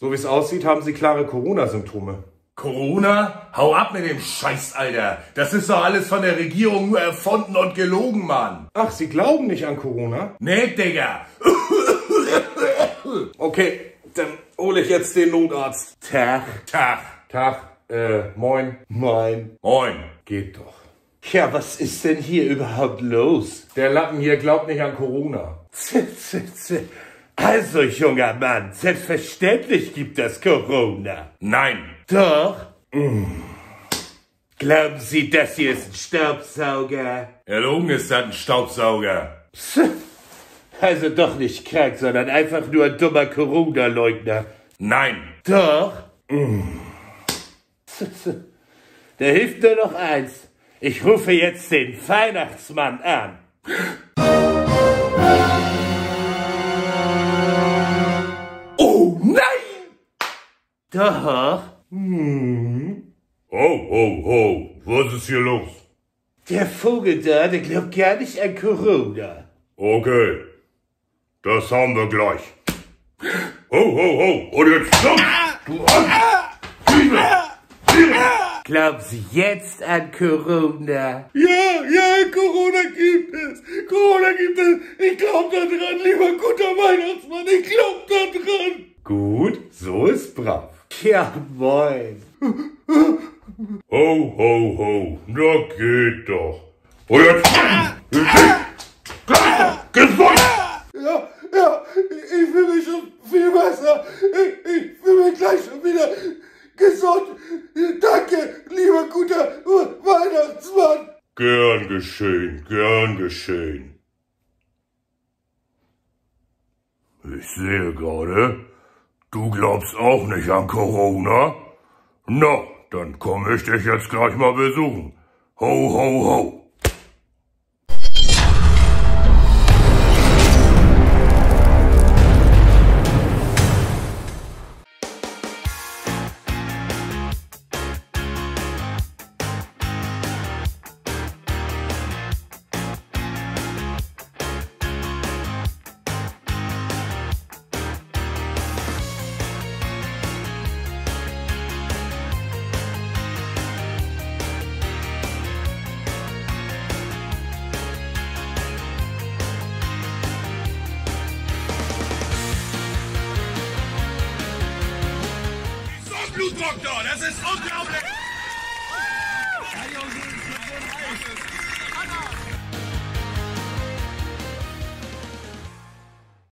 So wie es aussieht, haben Sie klare Corona-Symptome. Corona? Hau ab mit dem Scheiß, Alter. Das ist doch alles von der Regierung nur erfunden und gelogen, Mann. Ach, Sie glauben nicht an Corona? Nee, Digga. Okay, dann hole ich jetzt den Notarzt. Tag. Tag. Tag, äh, moin. Moin. Moin. Geht doch. Ja, was ist denn hier überhaupt los? Der Lappen hier glaubt nicht an Corona. Also, junger Mann, selbstverständlich gibt es Corona. Nein. Doch? Glauben Sie, das hier ist ein Staubsauger? Erlogen ist das ein Staubsauger. Psst. Also doch nicht krank, sondern einfach nur ein dummer Corona-Leugner. Nein. Doch? Da hilft nur noch eins. Ich rufe jetzt den Weihnachtsmann an. Doch? Oh, oh, oh. Was ist hier los? Der Vogel da, der glaubt gar nicht an Corona. Okay. Das haben wir gleich. Ho, ho, ho. Und jetzt los. Du. Liebe. Glauben Sie jetzt an Corona? Ja, ja, Corona gibt es. Corona gibt es. Ich glaub da dran, lieber guter Weihnachtsmann. Ich glaub da dran. Gut, so ist brav. Ja, moin. Ho, ho, ho. Na geht doch. Und jetzt. Gesund. Ja, ja, ich fühle mich schon viel besser. Ich, ich fühle mich gleich schon wieder gesund. Danke, lieber guter Weihnachtsmann. Gern geschehen, gern geschehen. Ich sehe gerade, du glaubst auch nicht an Corona? Na, dann komme ich dich jetzt gleich mal besuchen. Ho, ho, ho. Blutdruck da, das ist unglaublich!